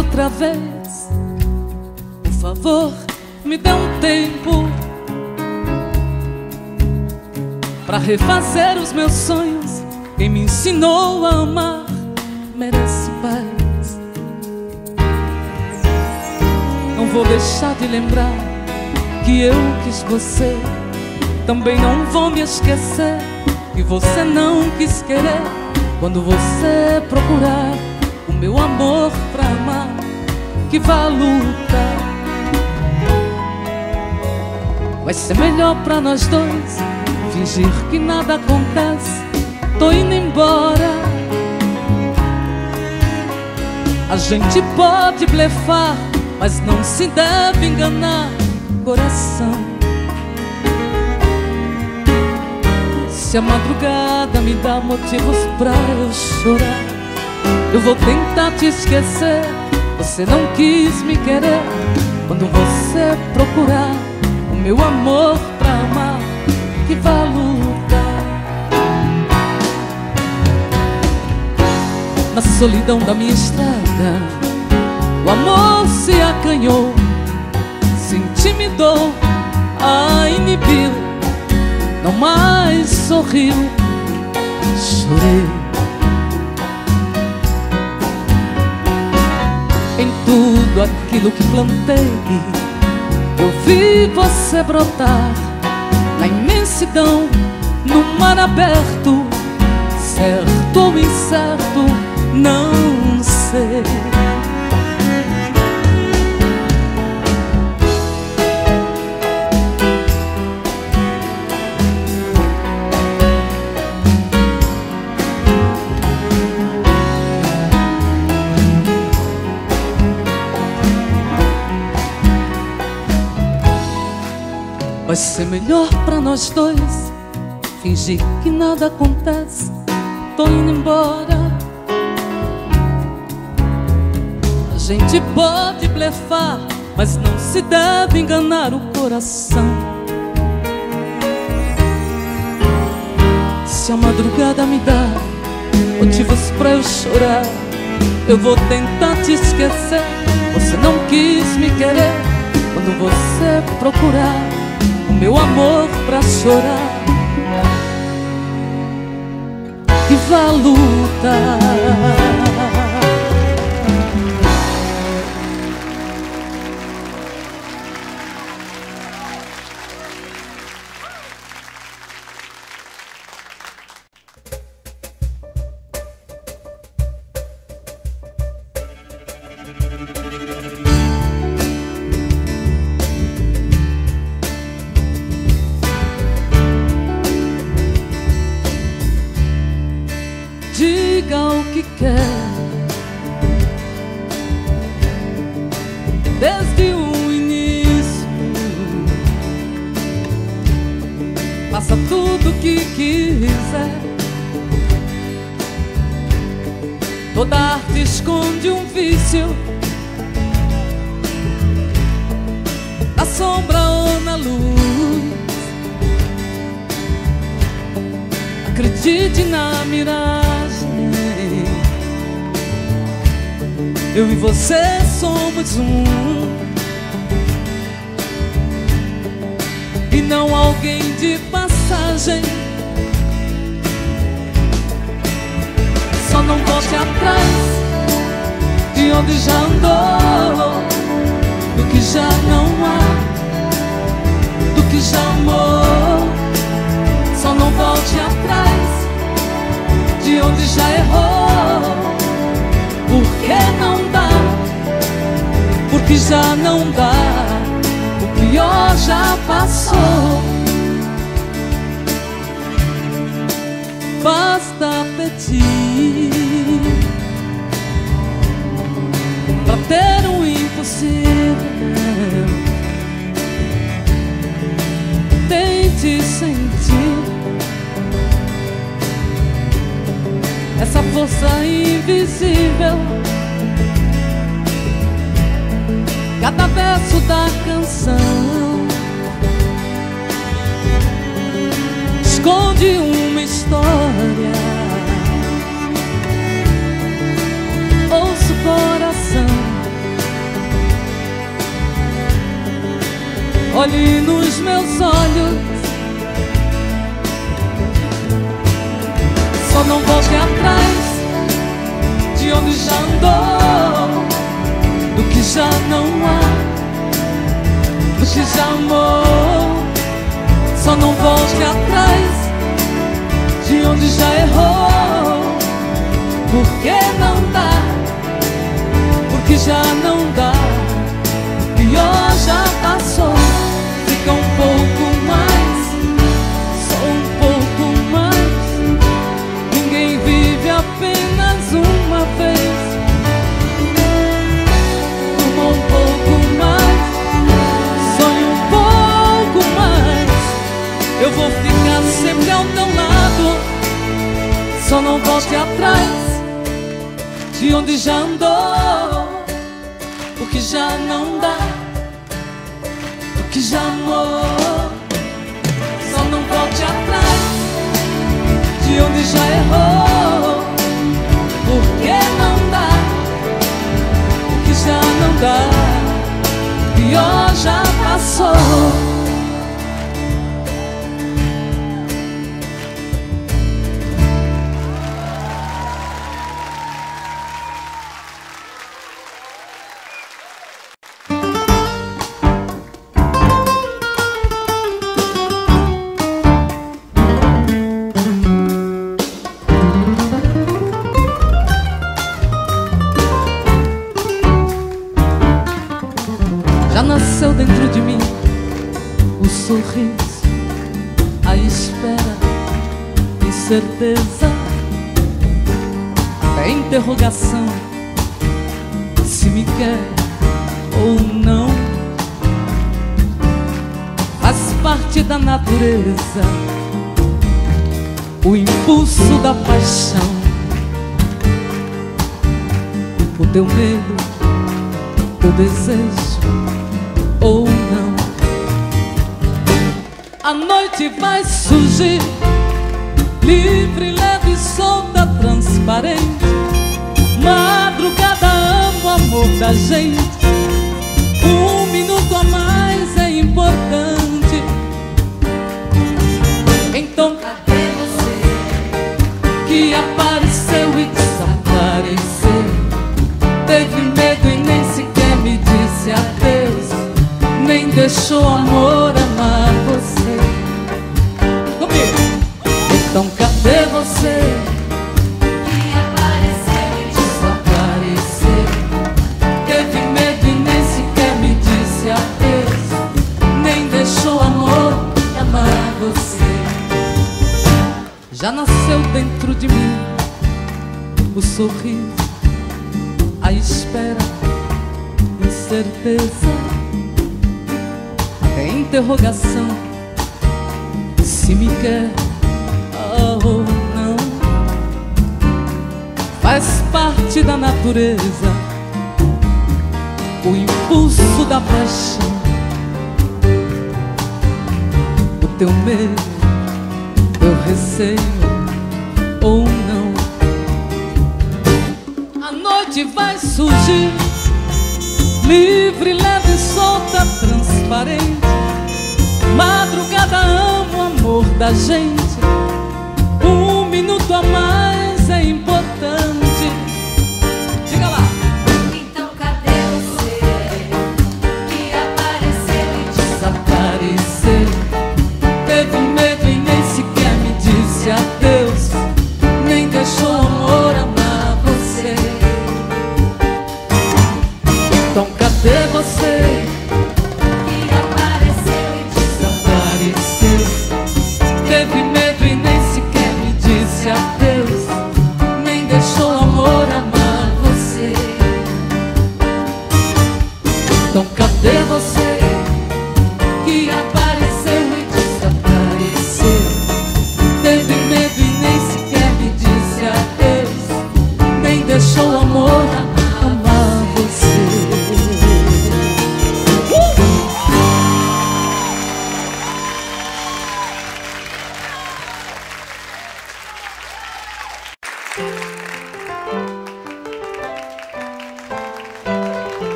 outra vez. Por favor, me dê um tempo para refazer os meus sonhos. Quem me ensinou a amar merece paz. Não vou deixar de lembrar que eu quis você. Também não vou me esquecer que você não quis querer quando você procurar meu amor pra amar que vá lutar. Vai ser melhor pra nós dois fingir que nada acontece. Tô indo embora. A gente pode blefar, mas não se deve enganar coração. Se a madrugada me dá motivos pra eu chorar, eu vou tentar te esquecer. Você não quis me querer quando você procurar o meu amor pra amar que vá lutar. Na solidão da minha estrada, o amor se acanhou, se intimidou, a inibiu não mais sorriu, chorei. Tudo aquilo que plantei, eu vi você brotar na imensidão, no mar aberto, certo ou incerto, não sei. Vai ser melhor pra nós dois. Fingir que nada acontece. Tô indo embora. A gente pode blefar Mas não se deve enganar o coração. Se a madrugada me dá Motivos pra eu chorar Eu vou tentar te esquecer. Você não quis me querer Quando você procurar meu amor pra chorar que vá lutar. chega o que quer. Desde o início, faça tudo que quiser. Toda arte esconde um vício. Na sombra ou na luz. Acredite na mirada. Eu e você somos um. E não alguém de passagem. Só não volte atrás De onde já andou Do que já não há Do que já amou. Só não volte atrás De onde já errou porque não dá, porque já não dá, o pior já passou. Basta pedir para ter o impossível. Tente sentir. essa força invisível cada verso da canção esconde uma história. Ouço o coração, olhe nos meus olhos. Só não volte atrás de onde já andou do que já não há, do que já amou. Só não volte atrás de onde já errou, porque não dá, porque já não dá, pior já passou. Só não volte atrás de onde já andou, porque já não dá, porque já amou. Só não volte atrás de onde já errou, porque não dá, porque já não dá, pior já passou. Natureza, o impulso da paixão, o teu medo, teu desejo ou não. A noite vai surgir, livre, leve, solta, transparente. Madrugada amo o amor da gente. Um minuto a mais é importante. Deixou amor amar você. Comigo. Então cadê você? Que apareceu e Desapareceu? Teve medo e nem sequer me disse adeus. Nem deixou amor amar você. Já nasceu dentro de mim O sorriso a espera, incerteza, interrogação, se me quer ou não. Faz parte da natureza, o impulso da paixão, o teu medo, teu receio ou não. A noite vai surgir Livre, leve, solta, transparente Madrugada amo o amor da gente. Um minuto a mais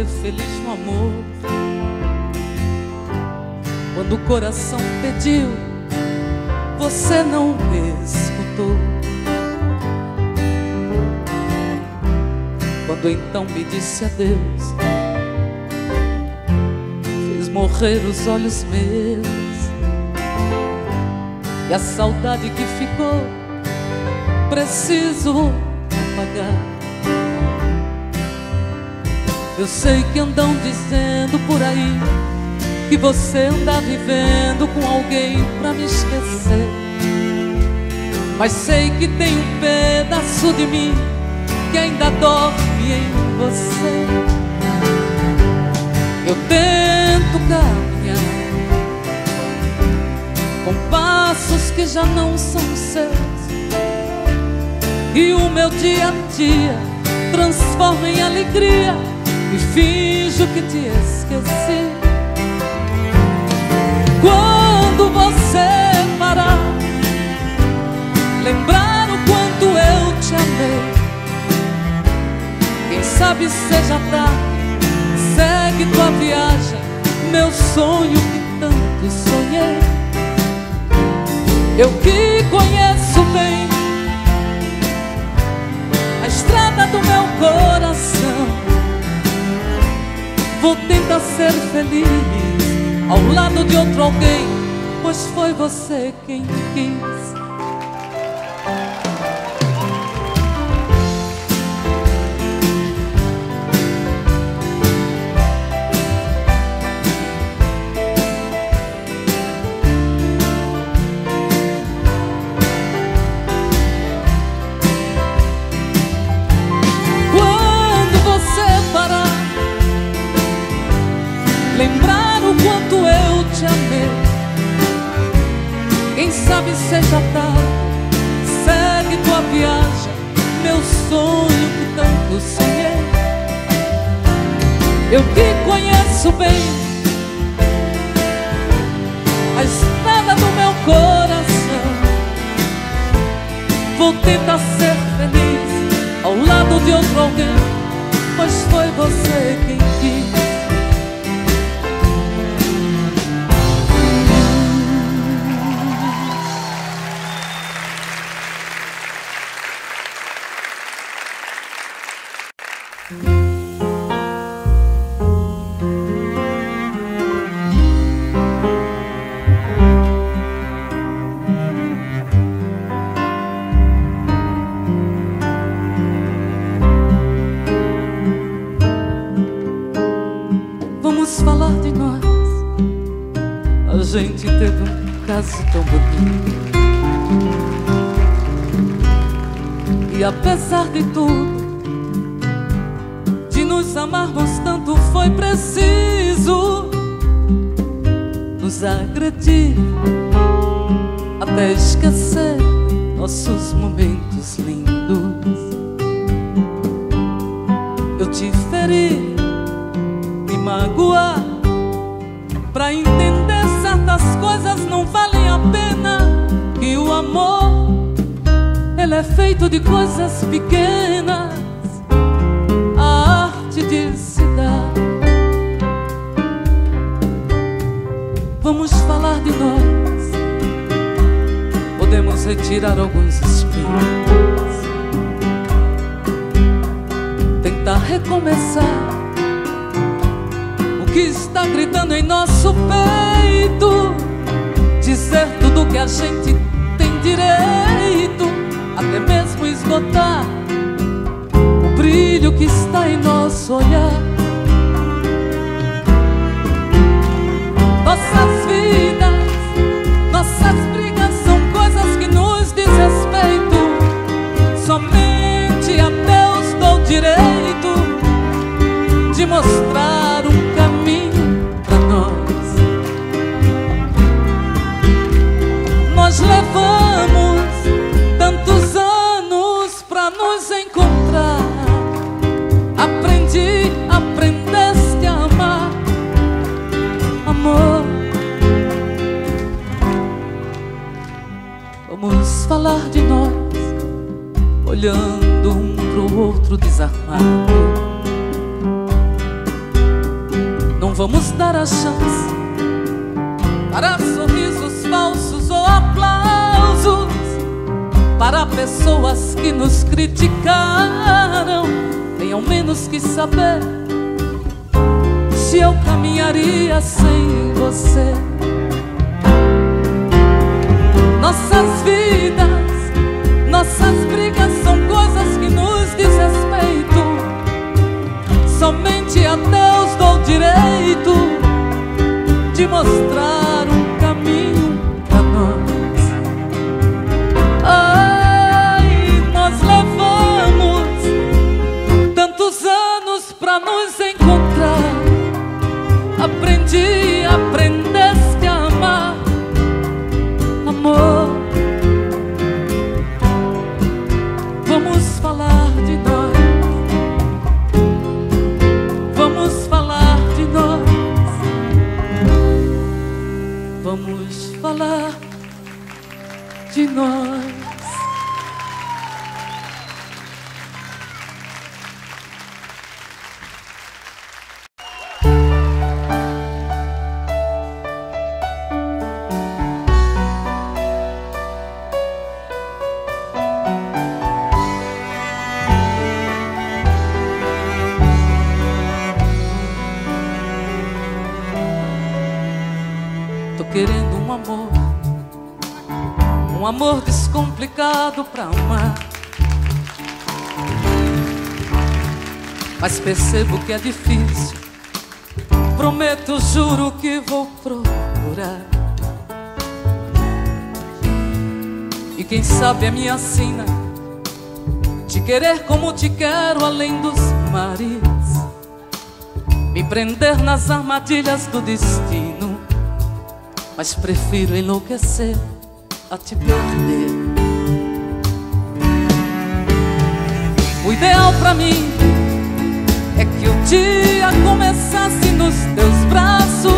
me fazer feliz no amor. Quando o coração pediu, você não escutou. Quando então me disse adeus, fez morrer os olhos meus. E a saudade que ficou, preciso apagar. Eu sei que andam dizendo por aí que você anda vivendo com alguém pra me esquecer. Mas sei que tem um pedaço de mim que ainda dorme em você. Eu tento caminhar com passos que já não são seus. E o meu dia a dia transforma em alegria e finjo que te esqueci. Quando você parar, lembrar o quanto eu te amei. Quem sabe seja tarde, segue tua viagem, meu sonho que tanto sonhei. Eu que conheço bem a estrada do meu coração. Vou tentar ser feliz ao lado de outro alguém, pois foi você quem quis. Segue tua viagem, meu sonho que tanto sonhei. Eu que conheço bem a estrada do meu coração. Vou tentar ser feliz ao lado de outro alguém, pois foi você quem nos agredir até esquecer nossos momentos lindos. Eu te feri me magoar Pra entender certas coisas não valem a pena Que o amor Ele é feito de coisas pequenas retirar alguns espinhos Tentar recomeçar o que está gritando em nosso peito. Dizer tudo que a gente tem direito, até mesmo esgotar o brilho que está em nosso olhar. Nossas vidas, nossas que nos diz respeito. Somente a Deus dou direito de mostrar um caminho pra nós. Nós levamos olhando um pro outro desarmado. Não vamos dar a chance para sorrisos falsos ou aplausos para pessoas que nos criticaram. Tem ao menos que saber se eu caminharia sem você. Nossas vidas, nossas brigas são coisas que nos diz respeito. Somente a Deus dou o direito de mostrar um caminho pra nós. Ai, nós levamos tantos anos pra nos encontrar. Aprendi, amor, um amor descomplicado pra amar. Mas percebo que é difícil. Prometo, juro que vou procurar. E quem sabe a minha sina, te querer como te quero além dos mares. Me prender nas armadilhas do destino mas prefiro enlouquecer a te perder. O ideal pra mim é que o dia começasse nos teus braços,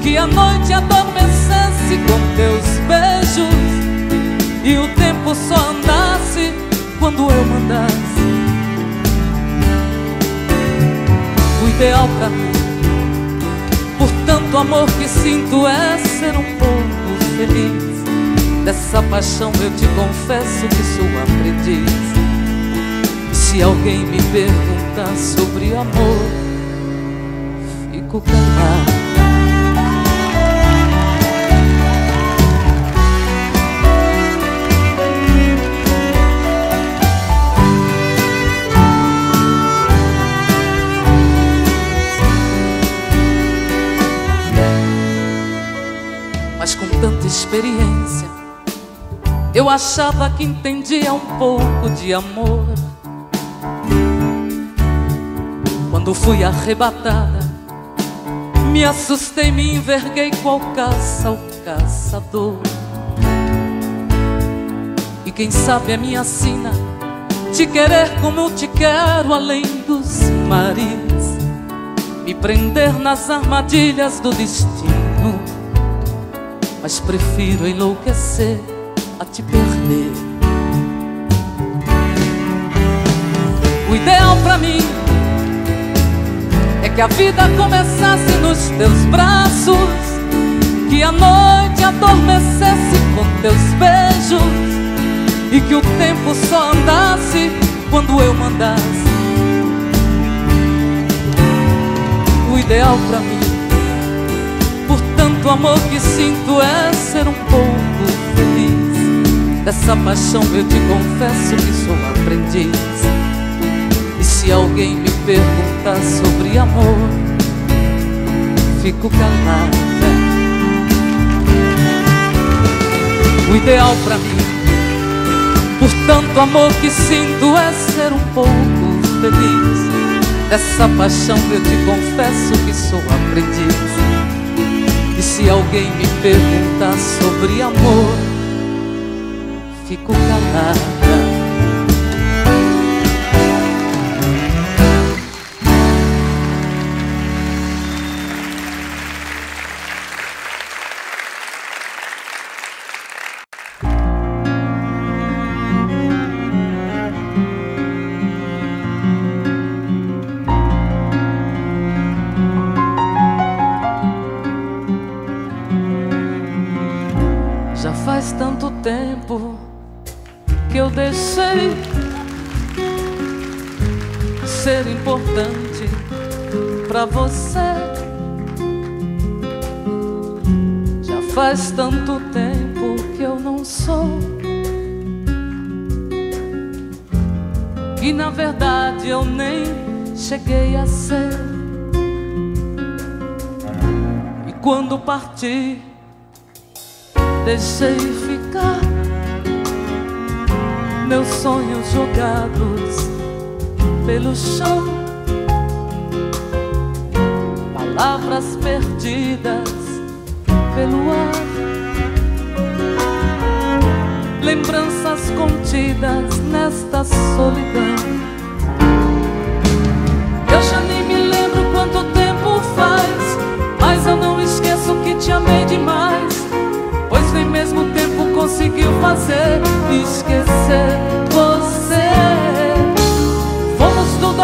que a noite adormecesse com teus beijos e o tempo só andasse quando eu mandasse. O ideal pra mim tanto amor que sinto é ser um pouco feliz. Dessa paixão eu te confesso que sou aprendiz. E se alguém me perguntar sobre amor, fico calado. Tanta experiência. Eu achava que entendia um pouco de amor. Quando fui arrebatada, me assustei, me enverguei qual caça ao caçador. E quem sabe a minha sina, te querer como eu te quero, além dos mares, me prender nas armadilhas do destino mas prefiro enlouquecer a te perder. O ideal pra mim é que a vida começasse nos teus braços, que a noite adormecesse com teus beijos e que o tempo só andasse quando eu mandasse. O ideal pra mim tanto amor que sinto é ser um pouco feliz. Dessa paixão eu te confesso que sou aprendiz. E se alguém me perguntar sobre amor, fico calada. O ideal pra mim, por tanto amor que sinto, é ser um pouco feliz. Dessa paixão eu te confesso que sou aprendiz. E se alguém me perguntar sobre amor, fico calada. Importante pra você. Já faz tanto tempo que eu não sou. E na verdade eu nem cheguei a ser. E quando parti, deixei ficar meus sonhos jogados pelo chão, palavras perdidas pelo ar, lembranças contidas nesta solidão. Eu já nem me lembro quanto tempo faz, mas eu não esqueço que te amei demais. Pois nem mesmo tempo conseguiu fazer esquecer você.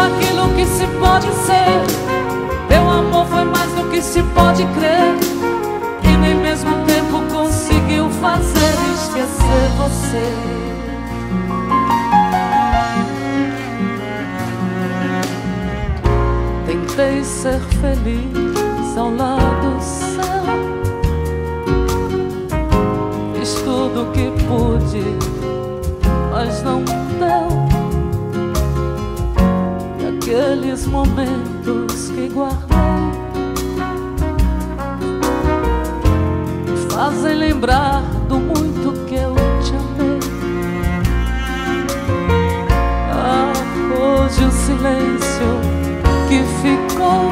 Aquilo que se pode ser. Teu amor foi mais do que se pode crer. E nem mesmo o tempo conseguiu fazer esquecer você. Tentei ser feliz ao lado guardei fazem lembrar do muito que eu te amei. Ah, hoje o silêncio que ficou.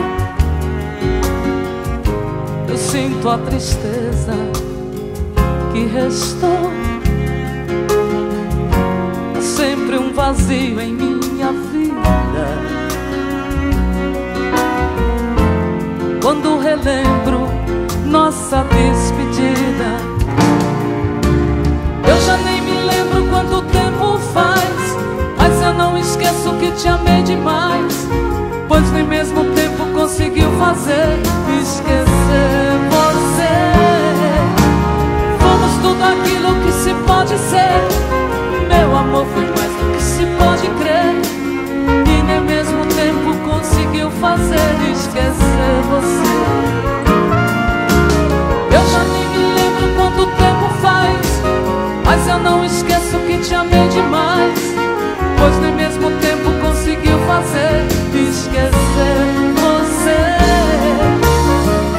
Eu sinto a tristeza que restou. Há sempre um vazio em minha Quando relembro nossa despedida, eu já nem me lembro quanto tempo faz. Mas eu não esqueço que te amei demais. Pois nem mesmo o tempo conseguiu fazer esquecer você. Fomos tudo aquilo que se pode ser. Meu amor foi mais do que se pode crer. E nem mesmo o tempo conseguiu fazer esquecer você. Não esqueço que te amei demais. Pois nem mesmo tempo conseguiu fazer esquecer você.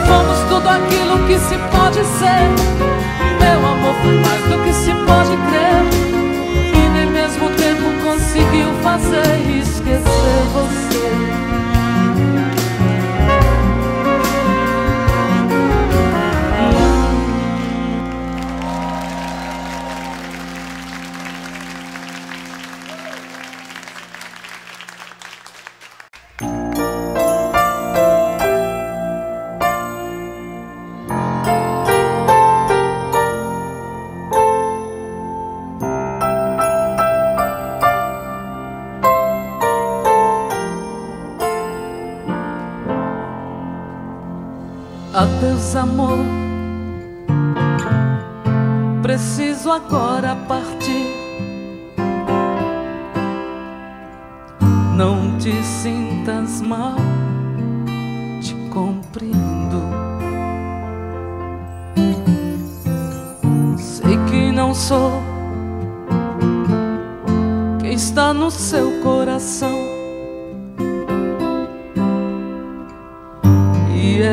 Fomos tudo aquilo que se pode ser. Meu amor foi mais do que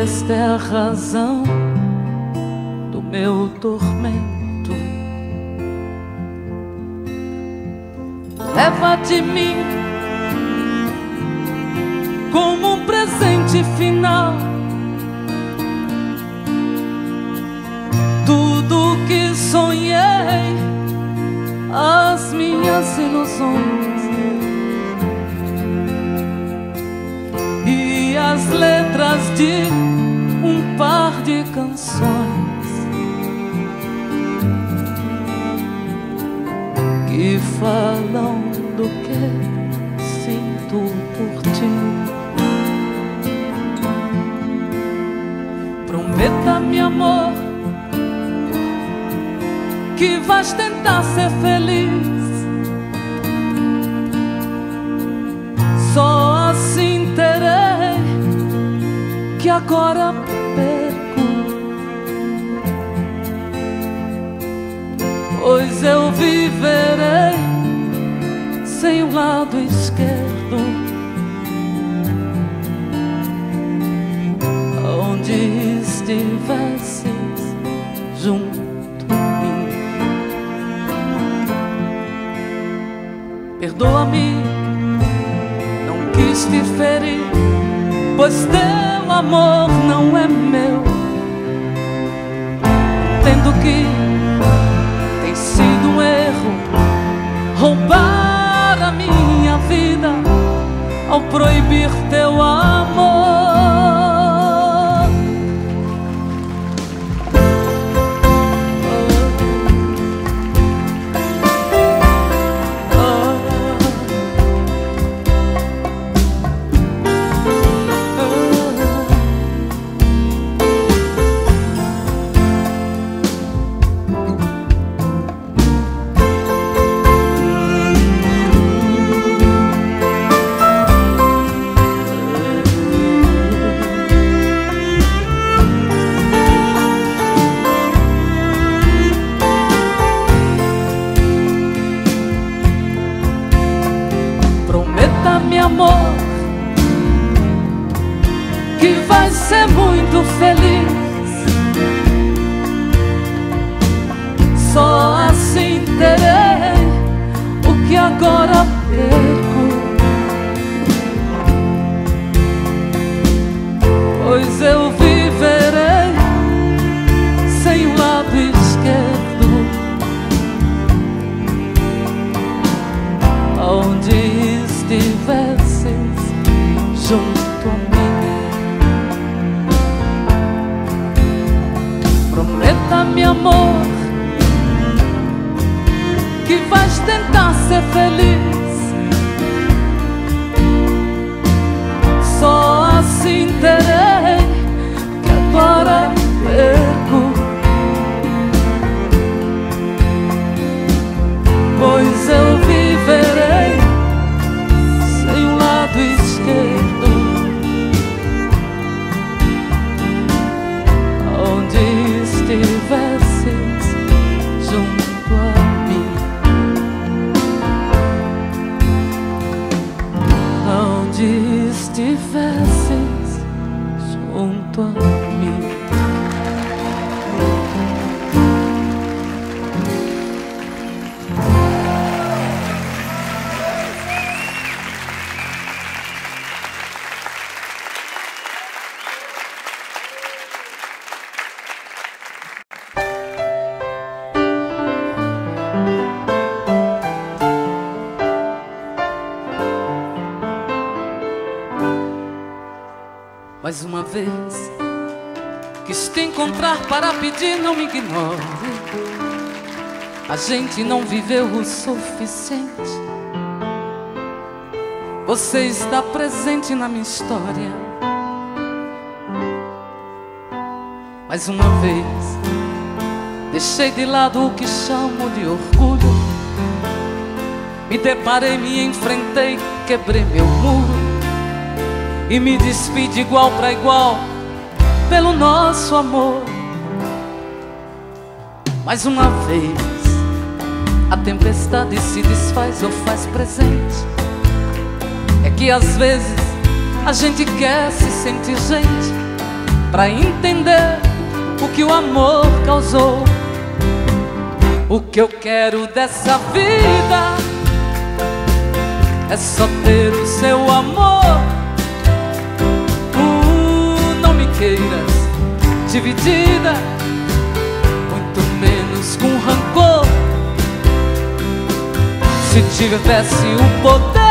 esta é a razão do meu tormento. Leva de mim como um presente final. Tudo que sonhei, as minhas ilusões. e as letras de de canções que falam do que sinto por ti. Prometa-me, amor, que vais tentar ser feliz. Só assim terei que agora Pois eu viverei sem o lado esquerdo. Onde estivesses junto a mim. Perdoa-me, não quis te ferir, pois teu amor não é meu. Entendo que proibir teu amor. Mais uma vez quis te encontrar para pedir, não me ignore. A gente não viveu o suficiente. Você está presente na minha história. Mais uma vez deixei de lado o que chamo de orgulho. Me deparei, me enfrentei, quebrei meu muro e me despide igual para igual pelo nosso amor. Mais uma vez, a tempestade se desfaz ou faz presente. É que às vezes a gente quer se sentir gente para entender o que o amor causou. O que eu quero dessa vida é só ter o seu amor. Dividida, muito menos com rancor. Se tivesse o poder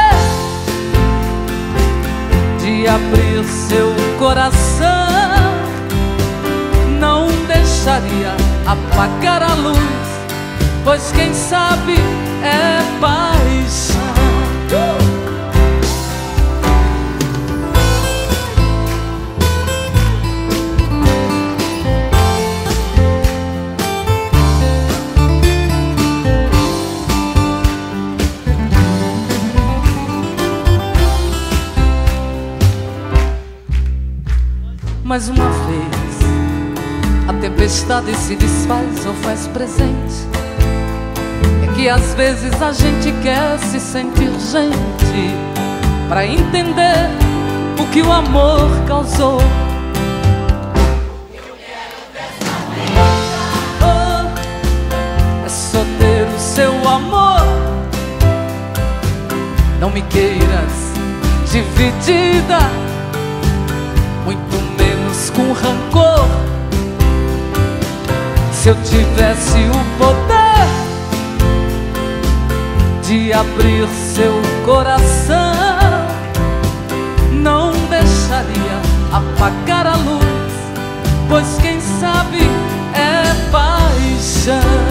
de abrir seu coração, não deixaria apagar a luz, pois quem sabe é paixão. Mais uma vez, a tempestade se desfaz ou faz presente. É que às vezes a gente quer se sentir gente para entender o que o amor causou. Oh, é só ter o seu amor. Não me queiras dividida, com rancor. Se eu tivesse o poder de abrir seu coração, não deixaria apagar a luz, pois quem sabe é paixão.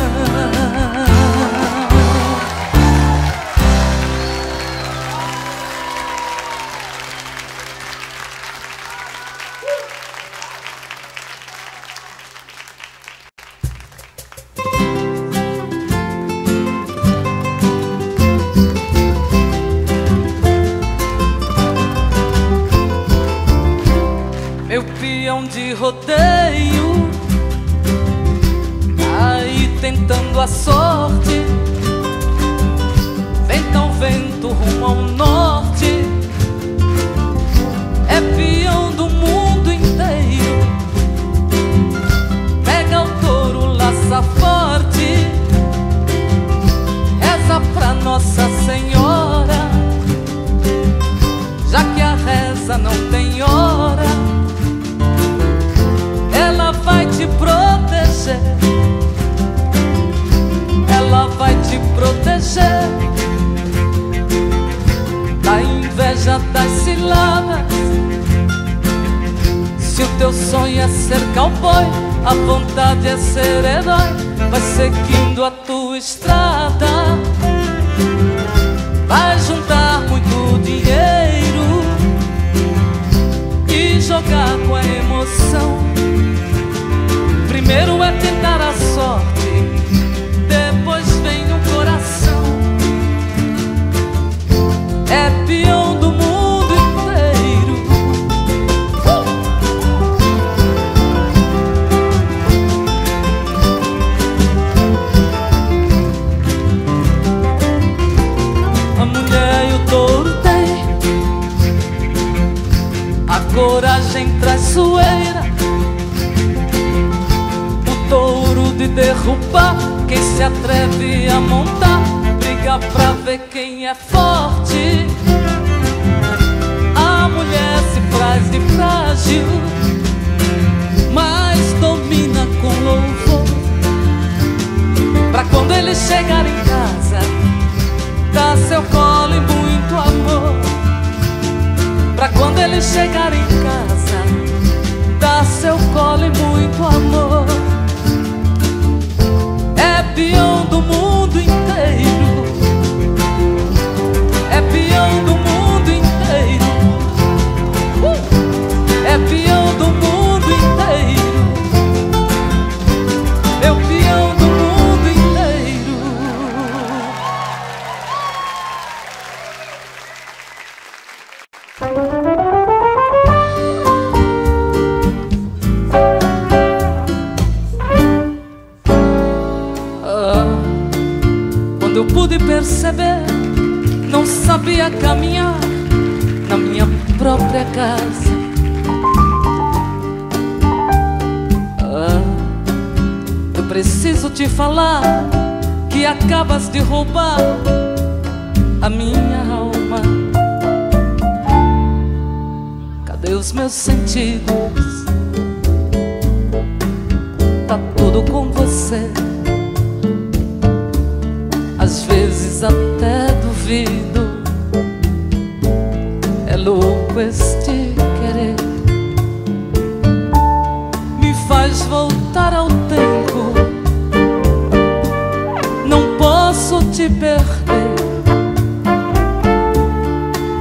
Das ciladas. Se o teu sonho é ser cowboy, a vontade é ser herói, vai seguindo a tua estrada. Vai juntar muito dinheiro e jogar com a emoção. Traiçoeira touro de derrubar quem se atreve a montar. Briga pra ver quem é forte. A mulher se faz de frágil, mas domina com louvor. Pra quando ele chegar em casa, dá seu colo e muito amor. Pra quando ele chegar em casa, te perder.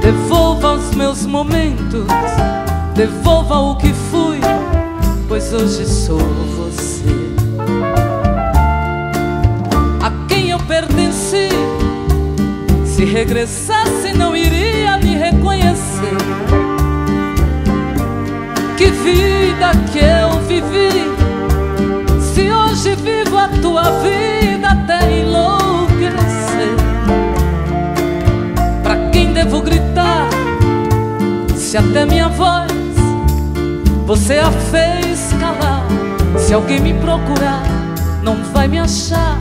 Devolva os meus momentos, devolva o que fui, pois hoje sou você. A quem eu pertenci, se regressasse não iria me reconhecer. Que vida que eu vivi, se hoje vivo a tua vida. Até minha voz você a fez calar, se alguém me procurar, não vai me achar.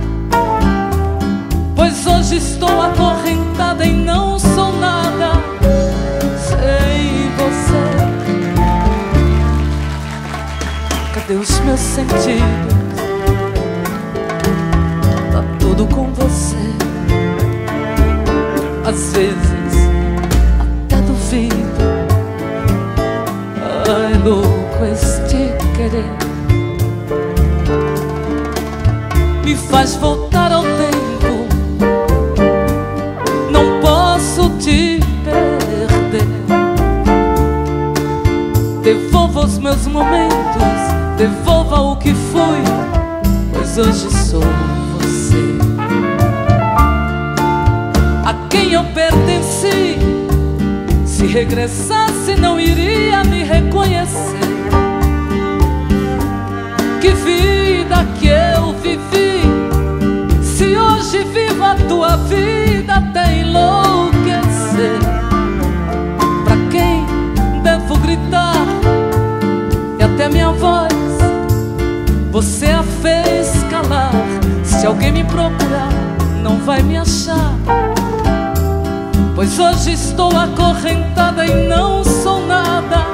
Pois hoje estou acorrentada e não sou nada sem você. Cadê os meus sentidos? Tá tudo com você. Às vezes te perder. Devolva os meus momentos, devolva o que fui, pois hoje sou você. A quem eu pertenci, se regressasse, não iria me reconhecer. Que vida que eu vivi, se hoje vivo a tua vida até enlouquecer. Até minha voz você a fez calar. Se alguém me procurar, não vai me achar. Pois hoje estou acorrentada e não sou nada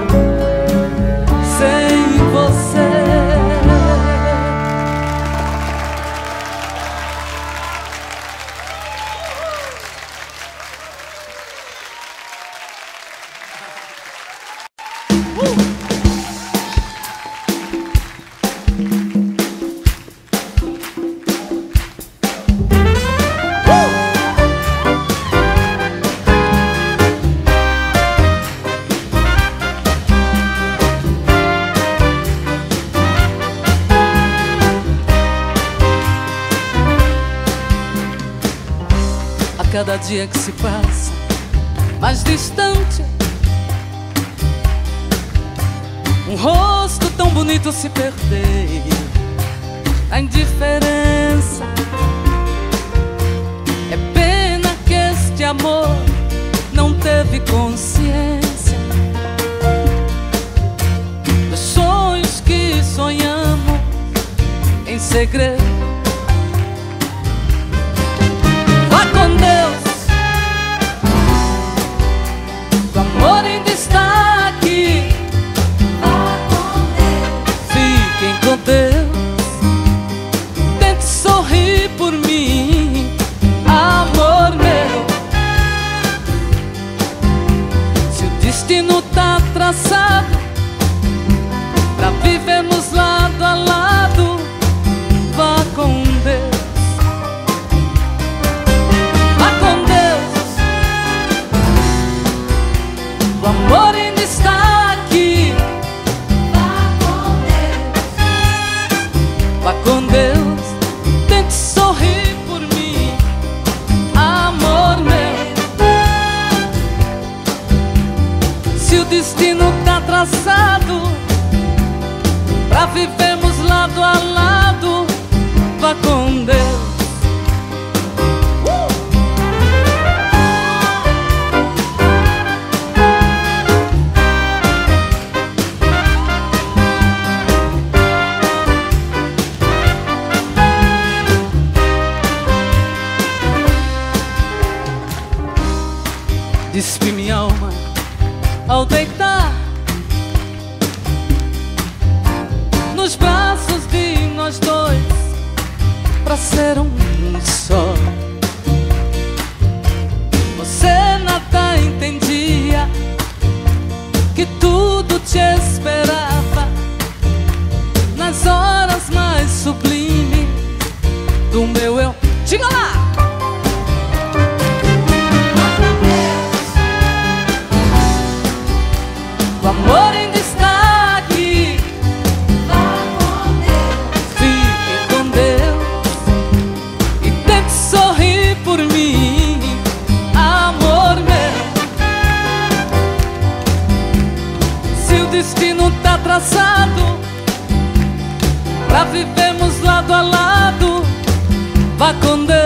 sem cada dia que se passa mais distante, um rosto tão bonito se perdeu. A indiferença é pena que este amor não teve consciência dos sonhos que sonhamos em segredo. Vá com Deus. Amor ainda está aqui. Vá com Deus, Fiquem com Deus. Tente sorrir por mim, amor meu. Se o destino tá traçado pra vivermos lado a lado, traçado pra vivermos lado a lado, vá com Deus.